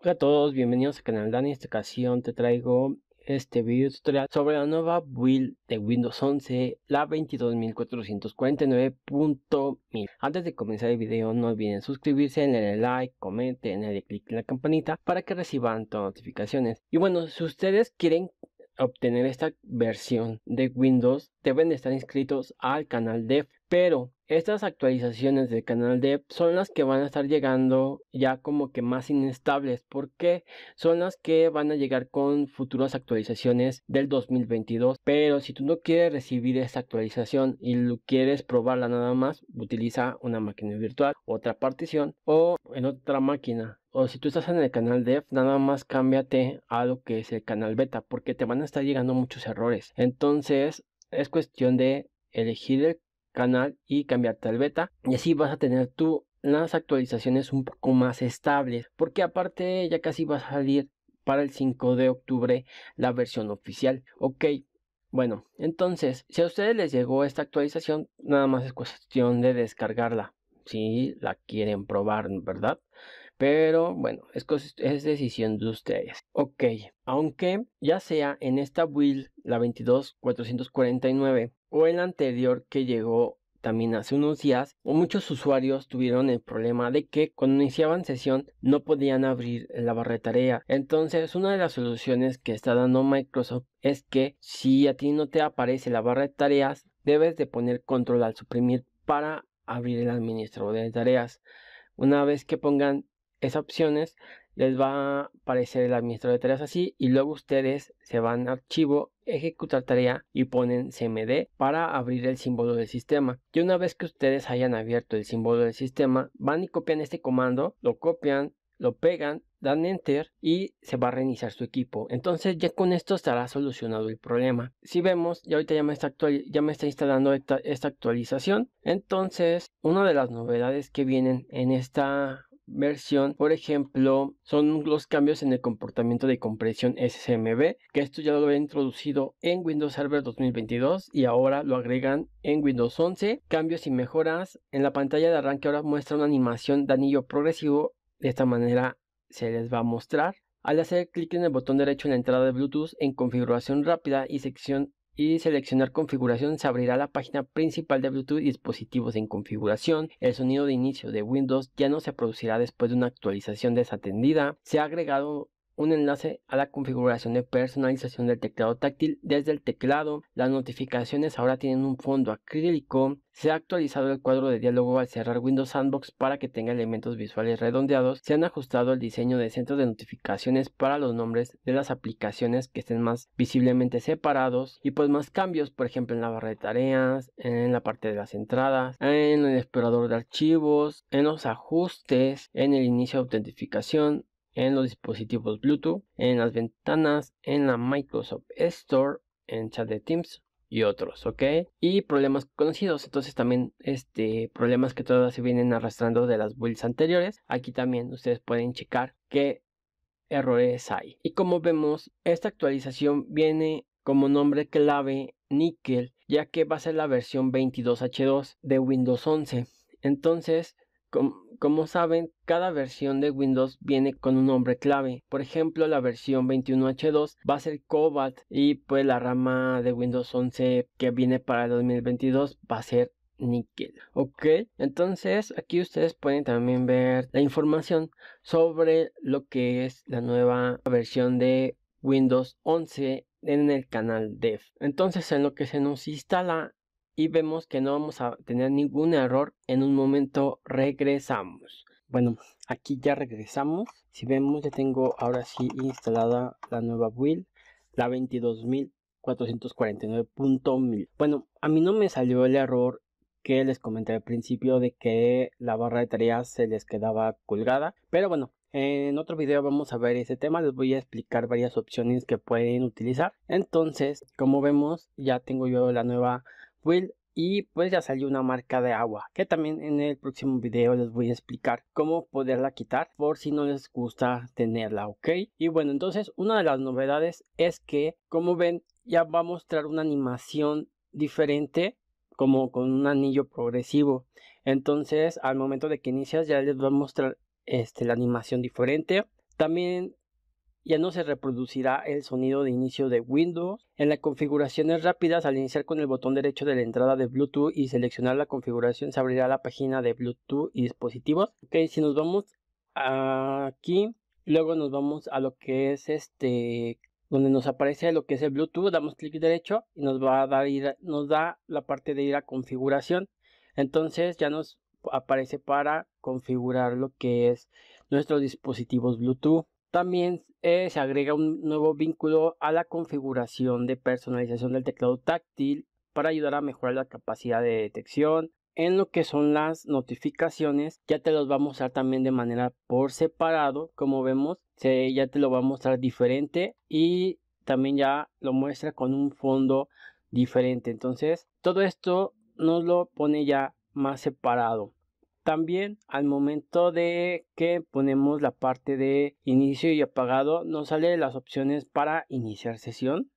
Hola a todos, bienvenidos al canal Dani. En esta ocasión te traigo este video tutorial sobre la nueva build de Windows 11, la 22.449.1000. Antes de comenzar el video no olviden suscribirse, darle like, comenten, darle clic en la campanita para que reciban todas las notificaciones. Y bueno, si ustedes quieren obtener esta versión de Windows deben estar inscritos al canal Dev pero estas actualizaciones del canal Dev son las que van a estar llegando ya como que más inestables. Porque son las que van a llegar con futuras actualizaciones del 2022 pero si tú no quieres recibir esta actualización y lo quieres probarla nada más utiliza una máquina virtual otra partición o en otra máquina. O si tú estás en el canal dev nada más cámbiate a lo que es el canal beta porque te van a estar llegando muchos errores. Entonces es cuestión de elegir el canal y cambiarte al beta y así vas a tener tú las actualizaciones un poco más estables porque aparte ya casi va a salir para el 5 de octubre la versión oficial. Ok bueno entonces si a ustedes les llegó esta actualización nada más es cuestión de descargarla si la quieren probar verdad pero bueno, es, decisión de ustedes. Ok, aunque ya sea en esta build, la 22449, o el anterior que llegó también hace unos días, muchos usuarios tuvieron el problema de que cuando iniciaban sesión no podían abrir la barra de tarea. Entonces, una de las soluciones que está dando Microsoft es que si a ti no te aparece la barra de tareas, debes de poner control al suprimir para abrir el administrador de tareas. Una vez que pongan esas opciones, les va a aparecer el administrador de tareas así y luego ustedes se van a archivo, ejecutar tarea y ponen cmd para abrir el símbolo del sistema. Y una vez que ustedes hayan abierto el símbolo del sistema, van y copian este comando, lo copian, lo pegan, dan enter y se va a reiniciar su equipo. Entonces ya con esto estará solucionado el problema. Si vemos, ya ahorita ya me está, ya me está instalando esta, esta actualización. Entonces, una de las novedades que vienen en esta versión, por ejemplo, son los cambios en el comportamiento de compresión SMB, que esto ya lo había introducido en Windows Server 2022 y ahora lo agregan en Windows 11. Cambios y mejoras en la pantalla de arranque ahora muestra una animación de anillo progresivo, de esta manera se les va a mostrar. Al hacer clic en el botón derecho en la entrada de Bluetooth en configuración rápida y sección y seleccionar configuración se abrirá la página principal de Bluetooth y dispositivos en configuración. El sonido de inicio de Windows ya no se producirá después de una actualización desatendida. Se ha agregado un enlace a la configuración de personalización del teclado táctil desde el teclado. Las notificaciones ahora tienen un fondo acrílico. Se ha actualizado el cuadro de diálogo al cerrar Windows Sandbox para que tenga elementos visuales redondeados. Se han ajustado el diseño de centros de notificaciones para los nombres de las aplicaciones que estén más visiblemente separados. Y pues más cambios, por ejemplo en la barra de tareas, en la parte de las entradas, en el explorador de archivos, en los ajustes, en el inicio de autentificación, en los dispositivos Bluetooth, en las ventanas, en la Microsoft Store, en chat de Teams y otros, ¿ok? Y problemas conocidos, entonces también este problemas que todas se vienen arrastrando de las builds anteriores. Aquí también ustedes pueden checar qué errores hay. Y como vemos, esta actualización viene como nombre clave Nickel, ya que va a ser la versión 22H2 de Windows 11. Entonces, como saben, cada versión de Windows viene con un nombre clave. Por ejemplo, la versión 21H2 va a ser Cobalt y pues la rama de Windows 11 que viene para el 2022 va a ser Nickel. Ok, entonces aquí ustedes pueden también ver la información sobre lo que es la nueva versión de Windows 11 en el canal Dev. Entonces en lo que se nos instala y vemos que no vamos a tener ningún error en un momento regresamos bueno aquí ya regresamos si vemos ya tengo ahora sí instalada la nueva build la 22449.1000 bueno a mí no me salió el error que les comenté al principio de que la barra de tareas se les quedaba colgada pero bueno en otro video vamos a ver ese tema, les voy a explicar varias opciones que pueden utilizar. Entonces, como vemos, ya tengo yo la nueva y pues ya salió una marca de agua que también en el próximo video les voy a explicar cómo poderla quitar por si no les gusta tenerla ok y bueno entonces una de las novedades es que como ven ya va a mostrar una animación diferente como con un anillo progresivo. Entonces al momento de que inicias ya les va a mostrar este la animación diferente. También ya no se reproducirá el sonido de inicio de Windows. En las configuraciones rápidas, al iniciar con el botón derecho de la entrada de Bluetooth y seleccionar la configuración, se abrirá la página de Bluetooth y dispositivos. Ok, si nos vamos aquí, luego nos vamos a lo que es este, donde nos aparece lo que es el Bluetooth, damos clic derecho y nos va a dar nos da la parte de ir a configuración. Entonces ya nos aparece para configurar lo que es nuestros dispositivos Bluetooth. También eh, se agrega un nuevo vínculo a la configuración de personalización del teclado táctil para ayudar a mejorar la capacidad de detección. En lo que son las notificaciones, ya te los va a mostrar también de manera por separado. Como vemos, ya te lo va a mostrar diferente y también ya lo muestra con un fondo diferente. Entonces, todo esto nos lo pone ya más separado. También al momento de que ponemos la parte de inicio y apagado nos sale las opciones para iniciar sesión.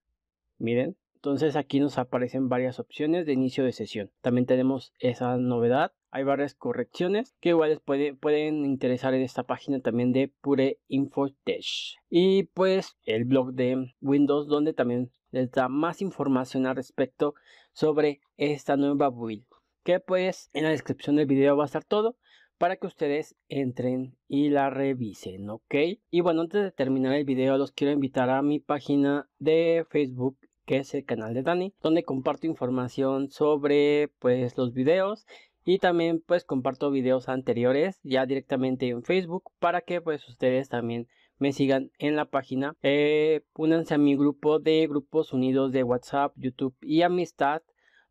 Miren, entonces aquí nos aparecen varias opciones de inicio de sesión. También tenemos esa novedad. Hay varias correcciones que igual les pueden interesar en esta página también de Pure Infotech. Y pues el blog de Windows donde también les da más información al respecto sobre esta nueva build que pues en la descripción del video va a estar todo para que ustedes entren y la revisen, ¿ok? Y bueno, antes de terminar el video los quiero invitar a mi página de Facebook que es el canal de Dani, donde comparto información sobre pues los videos y también pues comparto videos anteriores ya directamente en Facebook para que pues ustedes también me sigan en la página. Eh, únanse a mi grupo de grupos unidos de WhatsApp, YouTube y amistad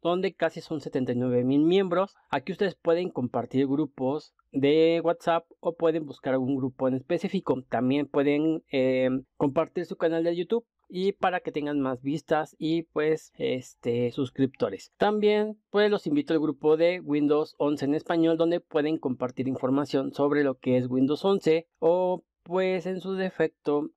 donde casi son 79 mil miembros. Aquí ustedes pueden compartir grupos de WhatsApp o pueden buscar algún grupo en específico. También pueden em, compartir su canal de YouTube y para que tengan más vistas y pues este suscriptores. También pues los invito al grupo de Windows 11 en español donde pueden compartir información sobre lo que es Windows 11 o pues en su defecto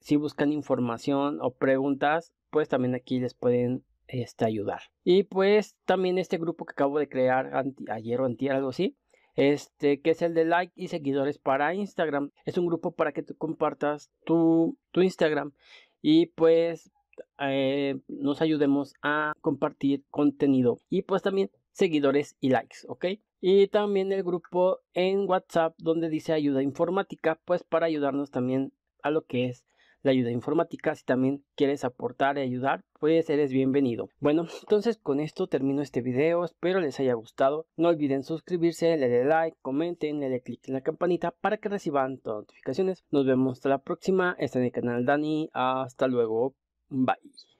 si buscan información o preguntas pues también aquí les pueden este, ayudar. Y pues también este grupo que acabo de crear ayer o antier, algo así, este, que es el de like y seguidores para Instagram. Es un grupo para que tú compartas tu, tu Instagram y pues eh, nos ayudemos a compartir contenido y pues también seguidores y likes, ¿ok? Y también el grupo en WhatsApp donde dice ayuda informática, pues para ayudarnos también a lo que es la ayuda informática. Si también quieres aportar y ayudar, pues eres bienvenido. Bueno, entonces con esto termino este video. Espero les haya gustado. No olviden suscribirse, le den like, comenten, le clic en la campanita para que reciban todas notificaciones. Nos vemos hasta la próxima. Está en el canal Dani. Hasta luego. Bye.